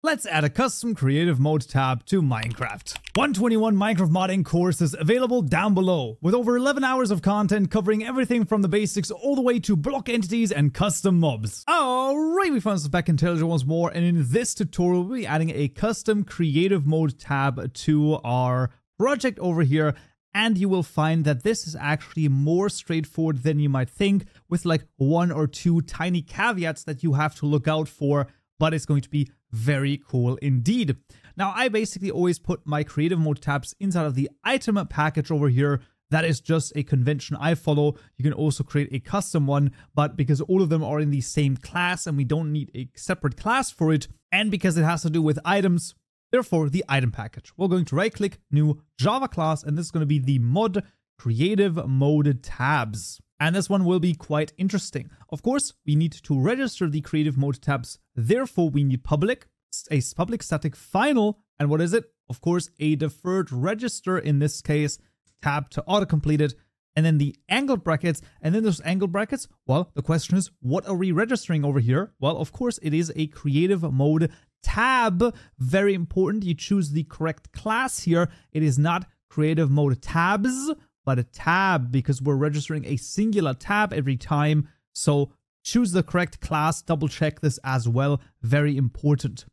Let's add a custom creative mode tab to Minecraft. 121 Minecraft modding course is available down below, with over 11 hours of content covering everything from the basics all the way to block entities and custom mobs. Alright, we found us back in IntelliJ once more, and in this tutorial we'll be adding a custom creative mode tab to our project over here, and you will find that this is actually more straightforward than you might think, with like one or two tiny caveats that you have to look out for, but it's going to be very cool indeed. Now, I basically always put my creative mode tabs inside of the item package over here. That is just a convention I follow. You can also create a custom one, but because all of them are in the same class and we don't need a separate class for it, and because it has to do with items, therefore the item package. We're going to right click, new Java class, and this is going to be the mod creative mode tabs. And this one will be quite interesting. Of course, we need to register the creative mode tabs. Therefore, we need public, a public static final. And what is it? Of course, a deferred register in this case, tab to auto-complete it, and then the angled brackets. And then those angled brackets, well, the question is, what are we registering over here? Well, of course, it is a creative mode tab. Very important. You choose the correct class here. It is not creative mode tabs but a tab because we're registering a singular tab every time. So choose the correct class, double check this as well, very important.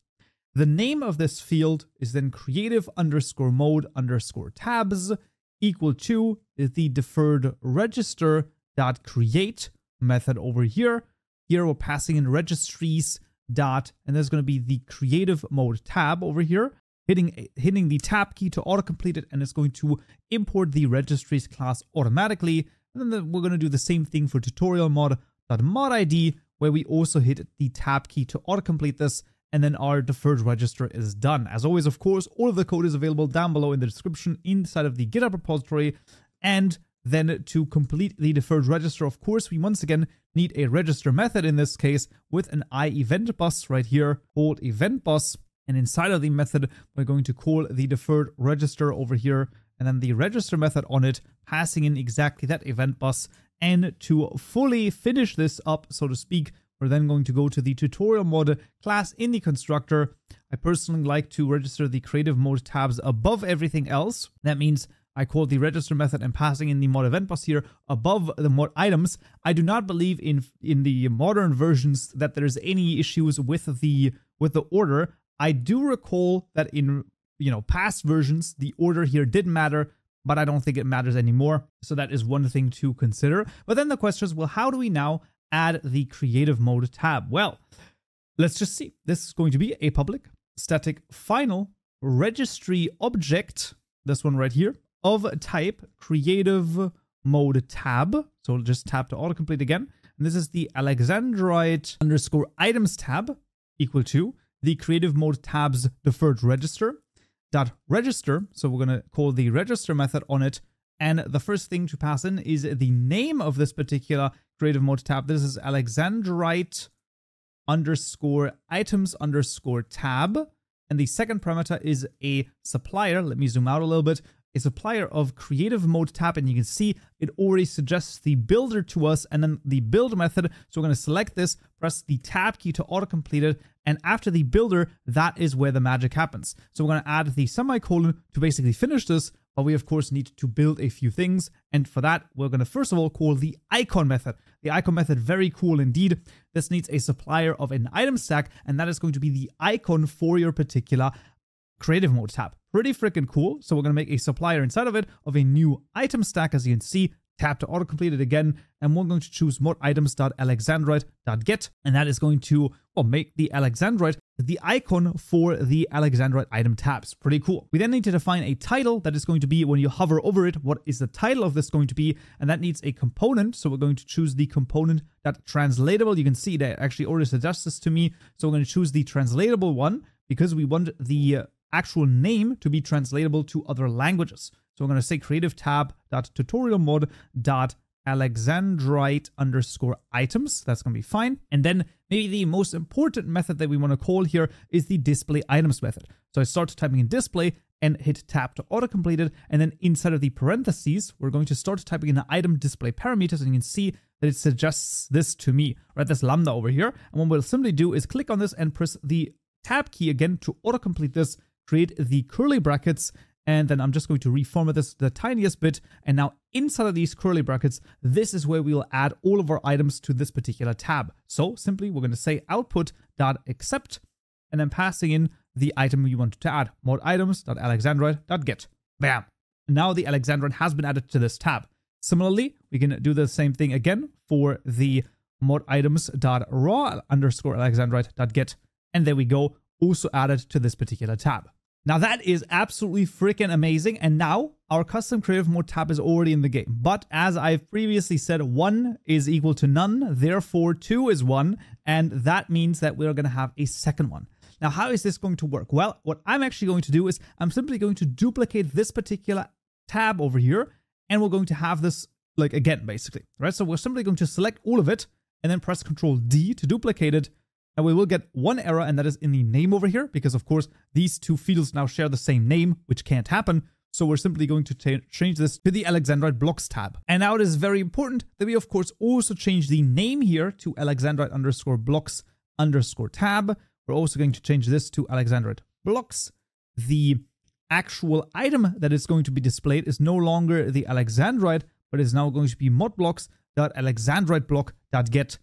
The name of this field is then creative underscore mode underscore tabs equal to the deferred register dot create method over here. Here we're passing in registries dot, and there's going to be the creative mode tab over here hitting hitting the tab key to autocomplete it and it's going to import the registries class automatically. And then we're going to do the same thing for tutorial mod mod id where we also hit the tab key to autocomplete this and then our deferred register is done. As always of course all of the code is available down below in the description inside of the github repository. And then to complete the deferred register of course we once again need a register method in this case with an i event bus right here called event bus and inside of the method, we're going to call the deferred register over here and then the register method on it, passing in exactly that event bus. And to fully finish this up, so to speak, we're then going to go to the tutorial mode class in the constructor. I personally like to register the creative mode tabs above everything else. That means I call the register method and passing in the mod event bus here above the mod items. I do not believe in in the modern versions that there's any issues with the with the order. I do recall that in you know past versions the order here did matter, but I don't think it matters anymore. So that is one thing to consider. But then the question is, well, how do we now add the creative mode tab? Well, let's just see. This is going to be a public static final registry object, this one right here, of type creative mode tab. So just tap to autocomplete again. And this is the Alexandrite underscore items tab equal to the creative mode tab's deferred register dot register. So we're going to call the register method on it. And the first thing to pass in is the name of this particular creative mode tab. This is Alexandrite underscore items underscore tab. And the second parameter is a supplier. Let me zoom out a little bit a supplier of creative mode tab and you can see it already suggests the builder to us and then the build method. So we're going to select this, press the tab key to autocomplete it. And after the builder, that is where the magic happens. So we're going to add the semicolon to basically finish this. But we of course need to build a few things. And for that, we're going to first of all call the icon method. The icon method, very cool indeed. This needs a supplier of an item stack, and that is going to be the icon for your particular creative mode tab. Pretty freaking cool. So we're going to make a supplier inside of it of a new item stack. As you can see, tap to auto-complete it again. And we're going to choose mod items.alexandrite.get. And that is going to well, make the Alexandrite the icon for the Alexandrite item tabs. Pretty cool. We then need to define a title that is going to be when you hover over it, what is the title of this going to be? And that needs a component. So we're going to choose the component that translatable. You can see that actually already suggests this to me. So we're going to choose the translatable one because we want the uh, actual name to be translatable to other languages. So I'm going to say creative tab dot tutorial mod dot alexandrite underscore items. That's going to be fine. And then maybe the most important method that we want to call here is the display items method. So I start typing in display and hit tab to autocomplete it. And then inside of the parentheses, we're going to start typing in the item display parameters. And you can see that it suggests this to me, right? This lambda over here. And what we'll simply do is click on this and press the tab key again to autocomplete this, create the curly brackets, and then I'm just going to reformat this the tiniest bit. And now inside of these curly brackets, this is where we will add all of our items to this particular tab. So simply we're going to say output.accept and then passing in the item we want to add, mod items.alexandrite.get. Bam. Now the Alexandrite has been added to this tab. Similarly, we can do the same thing again for the mod items.raw underscore alexandrite.get. And there we go, also added to this particular tab. Now that is absolutely freaking amazing. And now our custom creative mode tab is already in the game. But as I've previously said, one is equal to none. Therefore, two is one. And that means that we're going to have a second one. Now, how is this going to work? Well, what I'm actually going to do is I'm simply going to duplicate this particular tab over here. And we're going to have this like again, basically, right? So we're simply going to select all of it and then press Control D to duplicate it and we will get one error, and that is in the name over here, because of course, these two fields now share the same name, which can't happen. So we're simply going to change this to the Alexandrite blocks tab. And now it is very important that we, of course, also change the name here to Alexandrite underscore blocks underscore tab. We're also going to change this to Alexandrite blocks. The actual item that is going to be displayed is no longer the Alexandrite, but is now going to be modblocks.alexandriteblock.get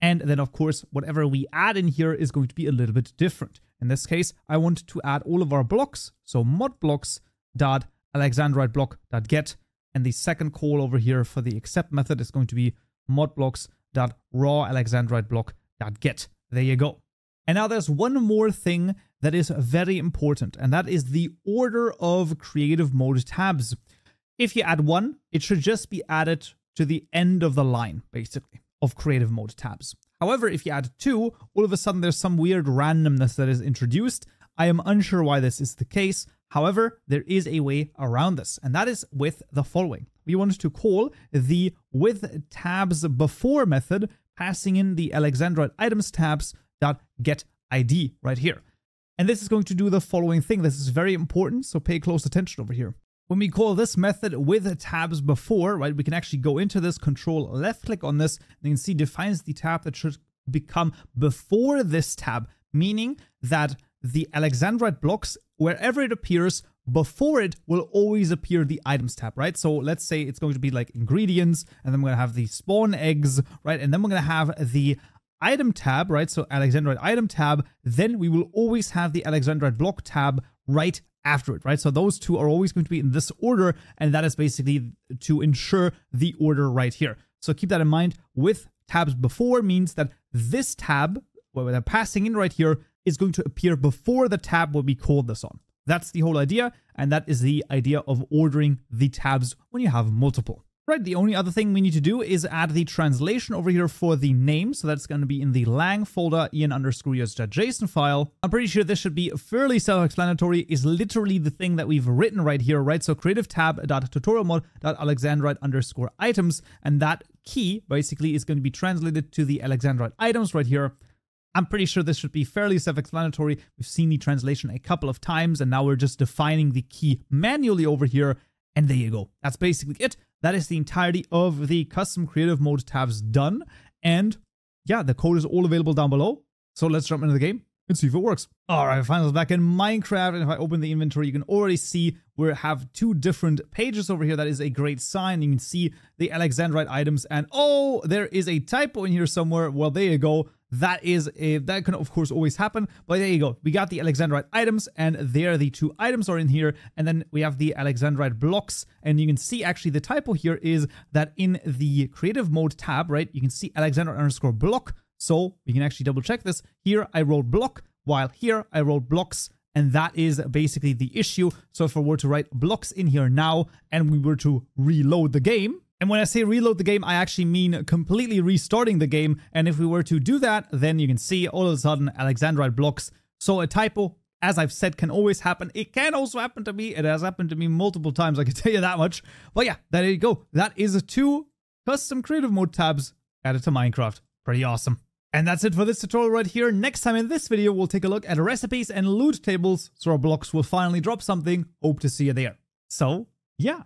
and then of course, whatever we add in here is going to be a little bit different. In this case, I want to add all of our blocks. So modblocks.alexandriteblock.get. And the second call over here for the accept method is going to be modblocks.rawalexandriteblock.get. There you go. And now there's one more thing that is very important, and that is the order of creative mode tabs. If you add one, it should just be added to the end of the line, basically of creative mode tabs. However, if you add two, all of a sudden there's some weird randomness that is introduced. I am unsure why this is the case. However, there is a way around this, and that is with the following. We want to call the with tabs before method, passing in the Alexandrite items tabs dot get ID right here. And this is going to do the following thing. This is very important, so pay close attention over here. When we call this method with tabs before, right, we can actually go into this, control left click on this, and you can see defines the tab that should become before this tab, meaning that the Alexandrite blocks, wherever it appears, before it will always appear the items tab, right? So let's say it's going to be like ingredients, and then we're gonna have the spawn eggs, right? And then we're gonna have the item tab, right? So Alexandrite item tab, then we will always have the Alexandrite block tab right after it, right? So those two are always going to be in this order, and that is basically to ensure the order right here. So keep that in mind. With tabs before means that this tab, where they're passing in right here, is going to appear before the tab where we called this on. That's the whole idea, and that is the idea of ordering the tabs when you have multiple. Right, the only other thing we need to do is add the translation over here for the name. So that's going to be in the lang folder ian underscore JSON file. I'm pretty sure this should be fairly self-explanatory, is literally the thing that we've written right here, right? So creative tab.tutorialmod.alexandrite underscore items. And that key basically is going to be translated to the Alexandrite items right here. I'm pretty sure this should be fairly self-explanatory. We've seen the translation a couple of times, and now we're just defining the key manually over here. And there you go. That's basically it. That is the entirety of the custom creative mode tabs done. And yeah, the code is all available down below. So let's jump into the game and see if it works. All right, finally back in Minecraft. And if I open the inventory, you can already see we have two different pages over here. That is a great sign. You can see the Alexandrite items and oh, there is a typo in here somewhere. Well, there you go. That is a, that can of course always happen, but there you go. We got the Alexandrite items and there the two items are in here. And then we have the Alexandrite blocks and you can see actually the typo here is that in the creative mode tab, right? You can see Alexandrite underscore block. So we can actually double check this. Here I wrote block while here I wrote blocks and that is basically the issue. So if I were to write blocks in here now and we were to reload the game, and when I say reload the game, I actually mean completely restarting the game. And if we were to do that, then you can see all of a sudden Alexandrite blocks. So a typo, as I've said, can always happen. It can also happen to me. It has happened to me multiple times, I can tell you that much. But yeah, there you go. That is two custom creative mode tabs added to Minecraft. Pretty awesome. And that's it for this tutorial right here. Next time in this video, we'll take a look at recipes and loot tables, so our blocks will finally drop something. Hope to see you there. So, yeah.